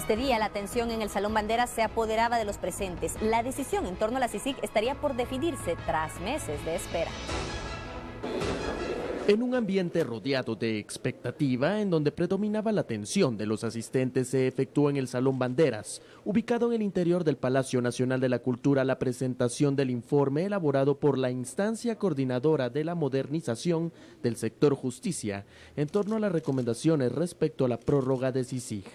Este día la atención en el Salón Banderas se apoderaba de los presentes. La decisión en torno a la CICIG estaría por definirse tras meses de espera. En un ambiente rodeado de expectativa, en donde predominaba la atención de los asistentes, se efectuó en el Salón Banderas, ubicado en el interior del Palacio Nacional de la Cultura, la presentación del informe elaborado por la instancia coordinadora de la modernización del sector justicia en torno a las recomendaciones respecto a la prórroga de CICIG.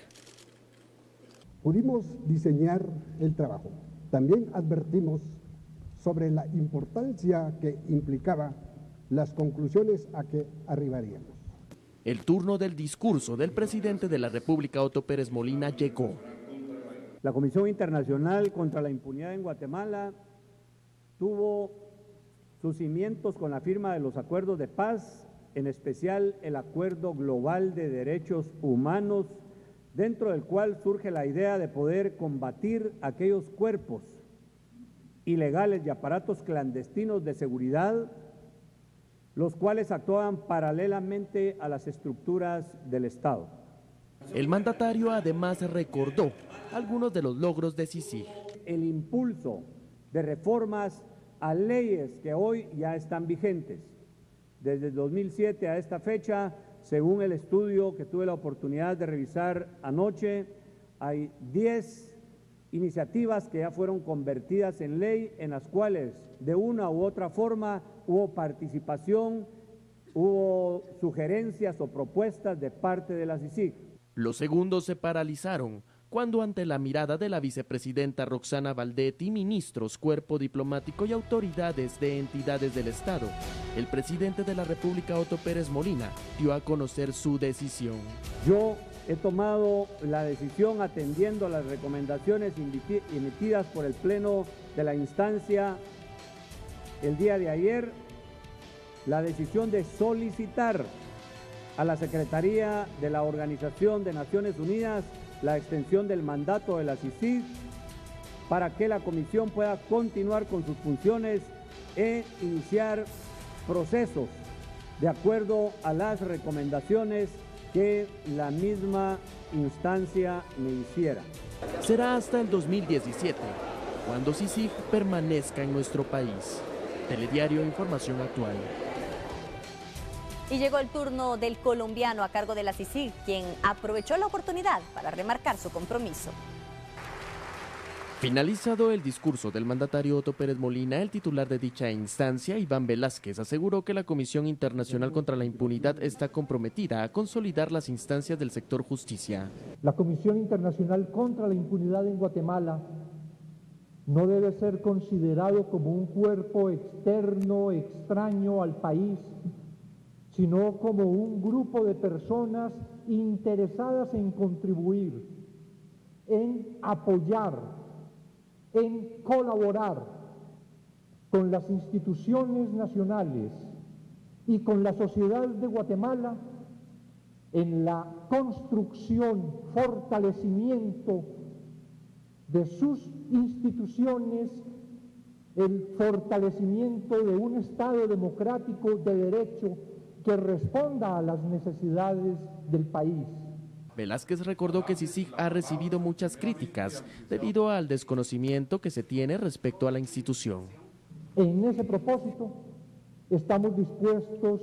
Pudimos diseñar el trabajo. También advertimos sobre la importancia que implicaba las conclusiones a que arribaríamos. El turno del discurso del presidente de la República, Otto Pérez Molina, llegó. La Comisión Internacional contra la Impunidad en Guatemala tuvo sus cimientos con la firma de los acuerdos de paz, en especial el Acuerdo Global de Derechos Humanos dentro del cual surge la idea de poder combatir aquellos cuerpos ilegales y aparatos clandestinos de seguridad, los cuales actuaban paralelamente a las estructuras del Estado. El mandatario además recordó algunos de los logros de Sisi. El impulso de reformas a leyes que hoy ya están vigentes. Desde el 2007 a esta fecha según el estudio que tuve la oportunidad de revisar anoche, hay 10 iniciativas que ya fueron convertidas en ley, en las cuales de una u otra forma hubo participación, hubo sugerencias o propuestas de parte de la CICIG. Los segundos se paralizaron cuando ante la mirada de la vicepresidenta Roxana Valdetti, ministros, cuerpo diplomático y autoridades de entidades del Estado, el presidente de la República, Otto Pérez Molina, dio a conocer su decisión. Yo he tomado la decisión atendiendo a las recomendaciones emitidas por el Pleno de la instancia el día de ayer, la decisión de solicitar a la Secretaría de la Organización de Naciones Unidas la extensión del mandato de la CICIG para que la comisión pueda continuar con sus funciones e iniciar procesos de acuerdo a las recomendaciones que la misma instancia me hiciera. Será hasta el 2017, cuando CICIG permanezca en nuestro país. Telediario Información Actual. Y llegó el turno del colombiano a cargo de la CICIG, quien aprovechó la oportunidad para remarcar su compromiso. Finalizado el discurso del mandatario Otto Pérez Molina, el titular de dicha instancia, Iván Velázquez, aseguró que la Comisión Internacional contra la Impunidad está comprometida a consolidar las instancias del sector justicia. La Comisión Internacional contra la Impunidad en Guatemala no debe ser considerado como un cuerpo externo, extraño al país, sino como un grupo de personas interesadas en contribuir, en apoyar, en colaborar con las instituciones nacionales y con la sociedad de Guatemala en la construcción, fortalecimiento de sus instituciones, el fortalecimiento de un Estado democrático de derecho que responda a las necesidades del país. Velázquez recordó que CICIG ha recibido muchas críticas debido al desconocimiento que se tiene respecto a la institución. En ese propósito, estamos dispuestos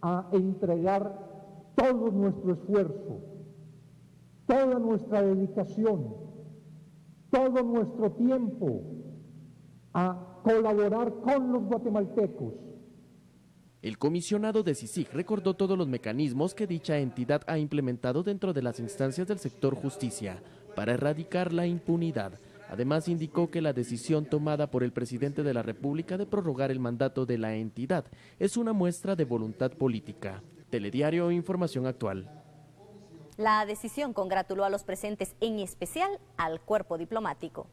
a entregar todo nuestro esfuerzo, toda nuestra dedicación, todo nuestro tiempo a colaborar con los guatemaltecos el comisionado de CICIG recordó todos los mecanismos que dicha entidad ha implementado dentro de las instancias del sector justicia para erradicar la impunidad. Además indicó que la decisión tomada por el presidente de la República de prorrogar el mandato de la entidad es una muestra de voluntad política. Telediario Información Actual. La decisión congratuló a los presentes, en especial al cuerpo diplomático.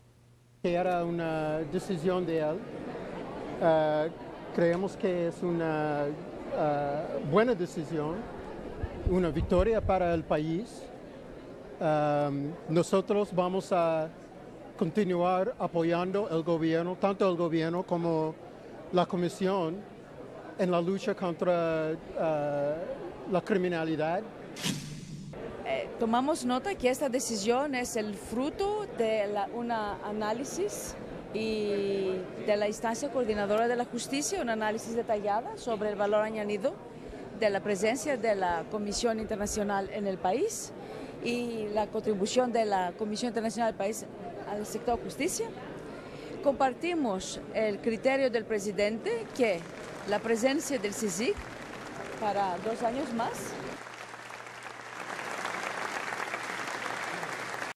Era una decisión de él. Ah, Creemos que es una ah, buena decisión, una victoria para el país. nosotros vamos a continuar apoyando el gobierno, tanto el gobierno como la comisión, en la lucha contra ah, la criminalidad. Eh, tomamos nota que esta decisión es el fruto de un análisis y de la instancia coordinadora de la justicia, un análisis detallado sobre el valor añadido de la presencia de la Comisión Internacional en el país y la contribución de la Comisión Internacional del país al sector justicia. Compartimos el criterio del presidente que la presencia del CICIG para dos años más